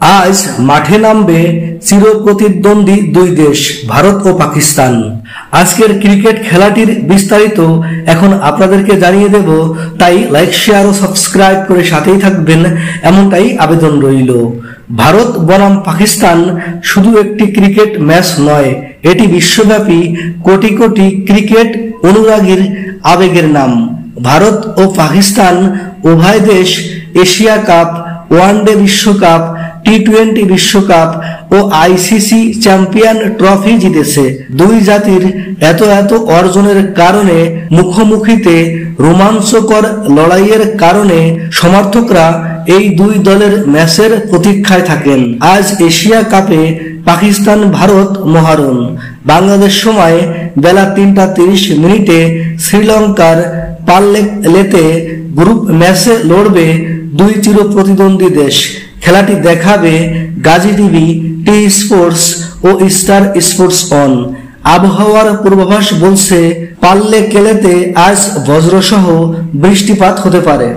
আজ মাঠে নামবে চিরপ্রতিদ্বন্দ্বী দুই দেশ, ভারত ও পাকিস্তান। আজকের ক্রিকেট খেলাটির বিস্তারিত এখন আপনাদেরকে জানিয়ে দেব, তাই লাইক শেয়ার ও সাবস্ক্রাইব করে সাথেই থাকবেন, এমনটাই আবেদন রইল। ভারত বনাম পাকিস্তান শুধু একটি ক্রিকেট ম্যাচ নয়, এটি বিশ্বব্যাপী কোটি কোটি ক্রিকেট অনুরাগীর আবেগের নাম। ভারত ও পাকিস্তান উভয় দেশ এশিয়া কাপ, ওয়ানডে বিশ্বকাপ টি টোয়েন্টি বিশ্বকাপ ও আইসিসি চ্যাম্পিয়ন ট্রফি জিতেছে। দুই জাতির এত এত অর্জনের কারণে, মুখোমুখিতে রোমাঞ্চকর লড়াইয়ের কারণে সমর্থকরা এই দুই দলের ম্যাচের প্রতীক্ষায় থাকেন। আজ এশিয়া কাপে পাকিস্তান ভারত মহারণ। বাংলাদেশ সময় বেলা তিনটা তিরিশ মিনিটে শ্রীলঙ্কার পাল্লেতে গ্রুপ ম্যাচে লড়বে দুই চির প্রতিদ্বন্দ্বী দেশ। খেলাটি দেখাবে গাজী টিভি টি স্পোর্টস ও স্টার স্পোর্টস অন। আবহাওয়ার পূর্বাভাস বলছে পাল্লে কেলেতে আজ বজ্রসহ বৃষ্টিপাত হতে পারে।